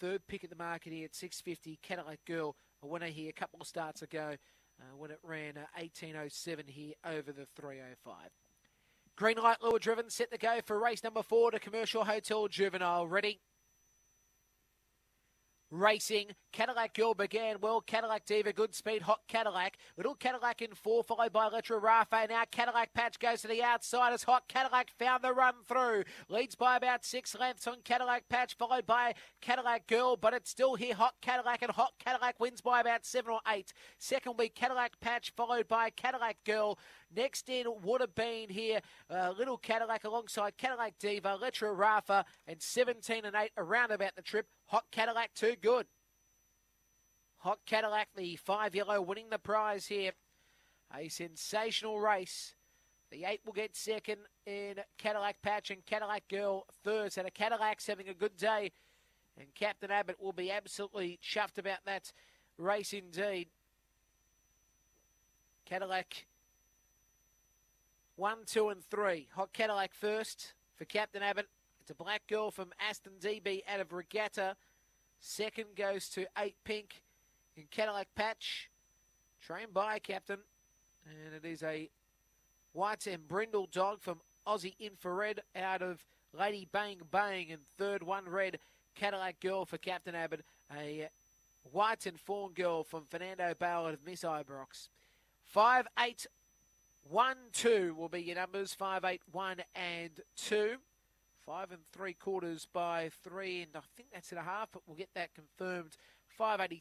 third pick at the market here at 650. Cadillac Girl, a winner here a couple of starts ago uh, when it ran uh, 1807 here over the 305. Green light lure driven, set to go for race number four to Commercial Hotel Juvenile. Ready? Racing, Cadillac Girl began well. Cadillac Diva, good speed, hot Cadillac. Little Cadillac in four, followed by Letra Rafe. Now Cadillac Patch goes to the outside as hot Cadillac found the run through. Leads by about six lengths on Cadillac Patch, followed by Cadillac Girl, but it's still here. Hot Cadillac and Hot Cadillac wins by about seven or eight. Second will be Cadillac Patch, followed by Cadillac Girl. Next in would have been here uh, Little Cadillac alongside Cadillac Diva, Letra Rafa, and 17 and 8 around about the trip. Hot Cadillac too good. Hot Cadillac, the five yellow, winning the prize here. A sensational race. The eight will get second in Cadillac Patch and Cadillac Girl third. So the Cadillac's having a good day. And Captain Abbott will be absolutely chuffed about that race indeed. Cadillac one, two, and three. Hot Cadillac first for Captain Abbott. It's a black girl from Aston Dee Bee out of Regatta. Second goes to eight pink in Cadillac Patch. Trained by Captain. And it is a white and brindle dog from Aussie Infrared out of Lady Bang Bang. And third one red Cadillac Girl for Captain Abbott. A white and fawn girl from Fernando Ballard of Miss Ibrox. Five, eight, one, two will be your numbers. Five, eight, one, and two. Five and three quarters by three, and I think that's at a half, but we'll get that confirmed. 580.